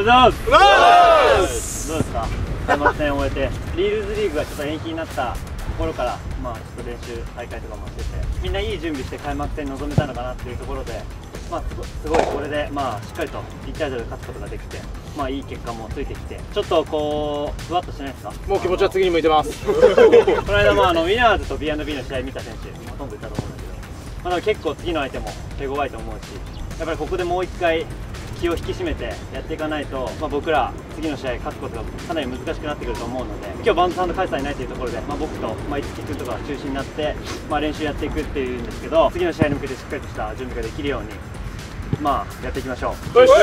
うございますどうですか？開幕戦を終えてリールズリーグがちょっと延期になったところから、まあ、ちょっと練習大会とかもしててみんないい準備して開幕戦に臨めたのかなっていうところで、まあ、すごいこれで、まあ、しっかりと1対0で勝つことができて、まあ、いい結果もついてきてちょっとこうふわっとしないですか？もう気持ちは次に向いてますこの間、まあ、あのミナーズと B&B の試合見た選手ほとんどいたと思うんだけど、まあ、結構次の相手も手強いと思うしやっぱりここでもう1回気を引き締めてやっていかないと、まあ、僕ら次の試合勝つことがかなり難しくなってくると思うので今日バンドサンド開催ないというところで、まあ、僕と五木君とかが中心になって、まあ、練習やっていくっていうんですけど次の試合に向けてしっかりとした準備ができるように、まあ、やっていきましょう。よし。よ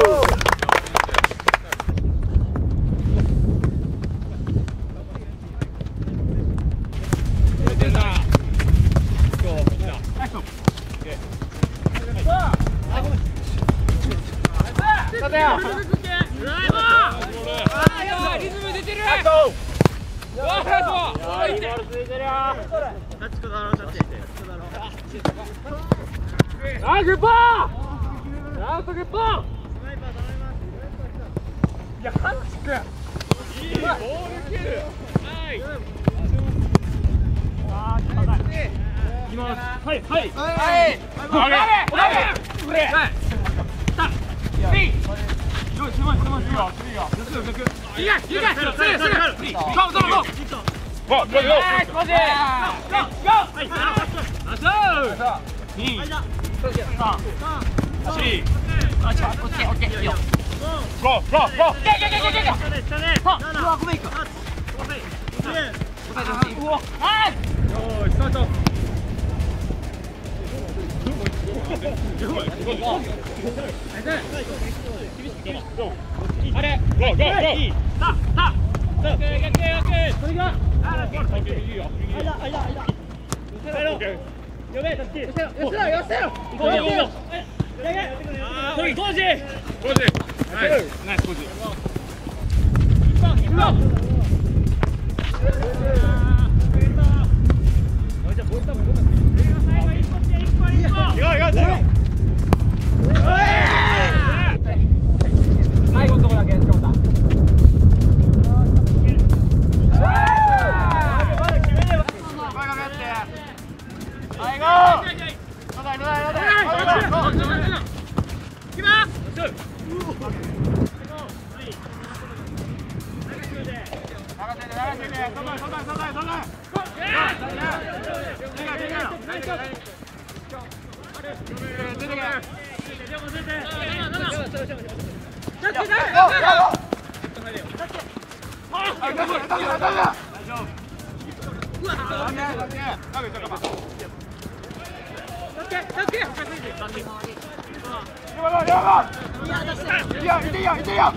しよ。ドイバーリズム出てるわあそう入ってタッチこだろタッナイスポーナイスーい。やハッチくい。い。ボールキルはい。ー硬い。い。きまはい。はい。はい。はい。はい。はい。はい。はい。はいスタート Go! 外外外外外 야, 야, 야, 야, 야,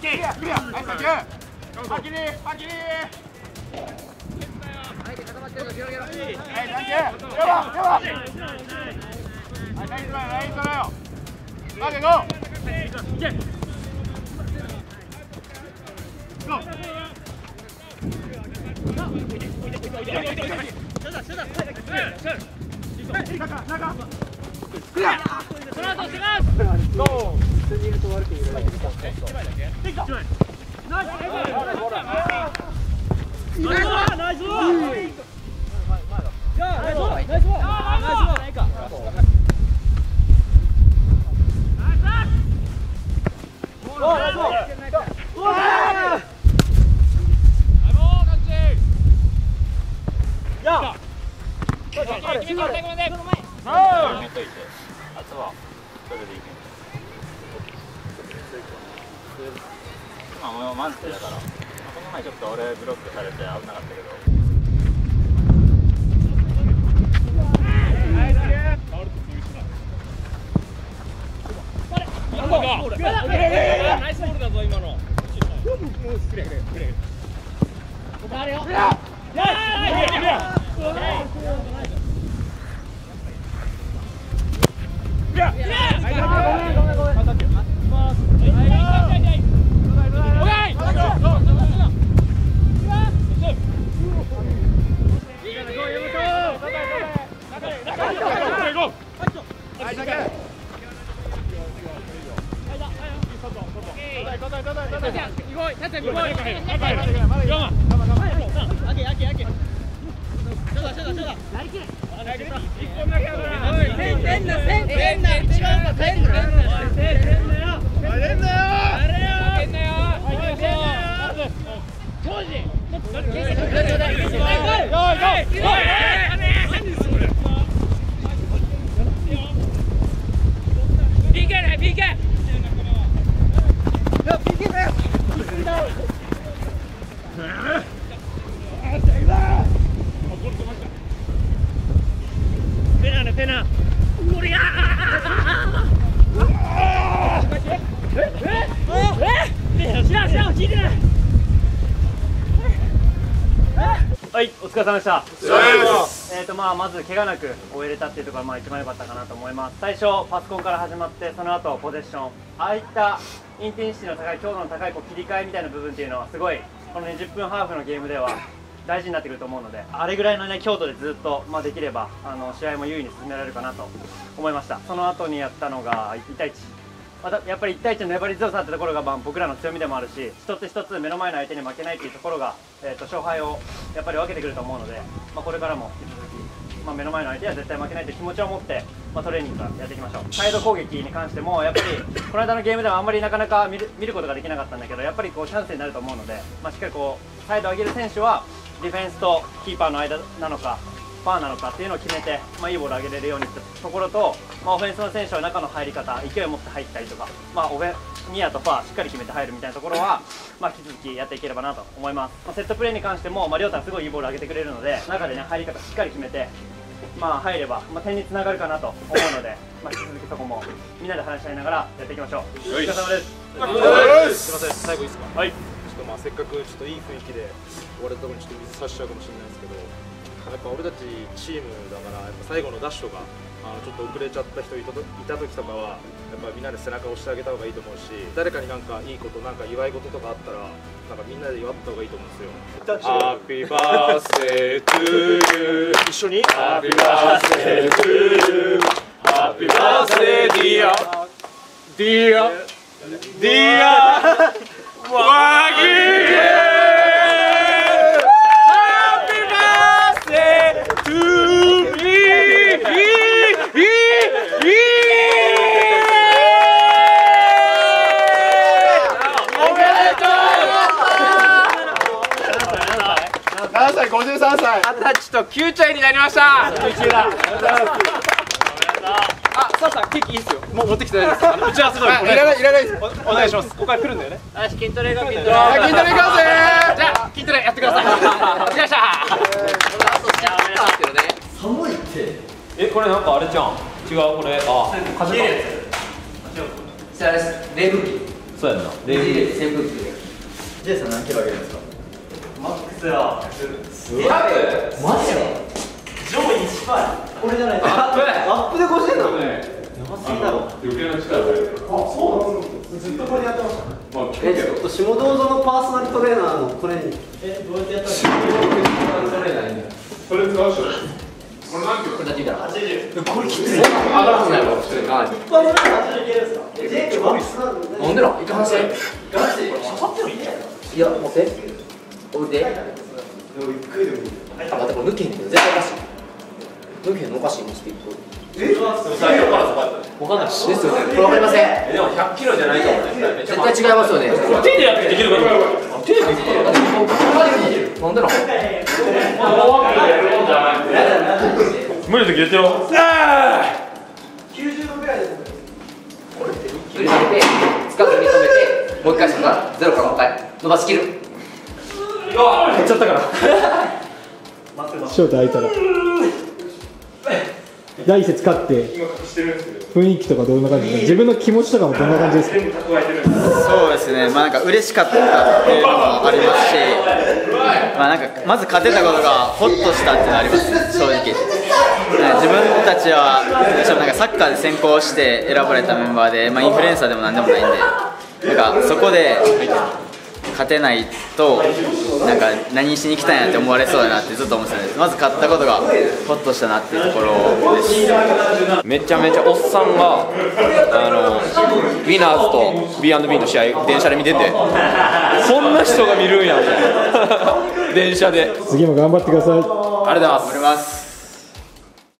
Clear, clear. Hey, Sakire. Sakire, Sakire. Hey, Sakire. Give up, give up. Hey, nice try, nice try. Okay, go. Go. 中中中その後します。ちょっと俺ブロックされて危なかったけど。ナイスボールだぞ今の。れんなよペナねペナはい、お疲れ様でした。えーとまあ、まず怪我なく終えれたっていうところがまあ一番良かったかなと思います。最初、パソコンから始まって、その後ポゼッション、ああいったインテンシティの高い、強度の高いこう切り替えみたいな部分っていうのは、すごい、この20分ハーフのゲームでは大事になってくると思うので、あれぐらいの、ね、強度でずっと、まあ、できればあの試合も優位に進められるかなと思いました。その後にやったのが1対1。またやっぱり1対1の粘り強さってところがまあ僕らの強みでもあるし一つ一つ目の前の相手に負けないっていうところが、えー、と勝敗をやっぱり分けてくると思うので、まあ、これからも引き続き、まあ、目の前の相手は絶対負けないという気持ちを持って、まあ、トレーニングからやっていきましょうサイド攻撃に関してもやっぱりこの間のゲームではあんまりなかなか見ることができなかったんだけどやっぱりこうチャンスになると思うので、ま、しっかりこうサイドを上げる選手はディフェンスとキーパーの間なのかファーなのかっていうのを決めて、まあ、いいボールを上げれるようにしたところと、まあ、オフェンスの選手は中の入り方勢いを持って入ったりとか、まあ、オフェニアとファーしっかり決めて入るみたいなところは、まあ、引き続きやっていければなと思います、まあ、セットプレーに関しても、まあ、亮太はすごいいいボールを上げてくれるので中で、ね、入り方しっかり決めて、まあ、入れば、まあ、点につながるかなと思うので、まあ、引き続きそこもみんなで話し合いながらやっていきましょう。お疲れ様です。す。みません、最後いいですか？はいとまあせっかくちょっといい雰囲気で終われたところにちょっと水差しちゃうかもしれないですけど、やっぱ俺たちチームだからやっぱ最後のダッシュがあのちょっと遅れちゃった人いた時とかはやっぱみんなで背中を押してあげた方がいいと思うし、誰かになんかいいことなんか祝い事とかあったらなんかみんなで祝った方がいいと思うんですよ。Happy birthday to you. 一緒に？Happy birthday to you. Happy birthday dear. Dear. Dear. 和木 Happy birthday to me おめでとう7歳53歳二十歳と9歳になりましたあ、そうさん、ケーキいいっすよ。もう持ってきて大丈夫です。あの打ち合わせ通りいらないいらないです。おお願いします。ここから来るんだよね。よし筋トレが筋トレあ筋トレ行こうぜじゃあ筋トレやってください。お疲れしたえこれなんかあれじゃん。違うこれ。あ風かじゃあです冷風機そうやんな。冷風機扇風機でジェイさん何キロ上げるんですかマックスはマジで。上位1パーこれじゃないとアップで50なのやばすぎだろ余計な力が入るずっとこれでやってましたまあ聞くけど。下道場のパーソナルトレーナーのトレーニング。えどうやってやったんですかそれ使これ何キロこれだって見たら80上がらんないわ普通にあ一般の中80いけるんですかえジェイクマックスなんで飲んでろ一回話してガチで刺さってもいいんじゃないいや持っておいであ待ってこれ抜けへんけど絶対おかしい抜けへんのおかしいもうスピードわかんないですよね。これわかりません。えでも100キロじゃないかもね絶対違いますよね。手でやってできるから。手でできるだってここ飲んでろ無理な時言ってよ。90度ぐらいで振り上げて使って認めて。もう一回そこからゼロからもう一回。伸ばしきる。減っちゃったから。ショート開いたら第一節勝って雰囲気とかどんな感じですか？自分の気持ちとかもどんな感じですか？そうですね、まあ、なんか嬉しかったっていうのもありますし、まあ、なんかまず勝てたことがほっとしたっていうのはあります、正直。ね自分たちはしかもなんかサッカーで選考して選ばれたメンバーで、まあ、インフルエンサーでもなんでもないんで、なんかそこで勝てないとなんか何しに来たんやって思われそうだなってずっと思ってたんです。まず勝ったことがホッとしたなっていうところです。めちゃめちゃおっさんがあのウィナーズと B&B の試合電車で見ててそんな人が見るんやみたいな電車で。次も頑張ってください。ありがとうございます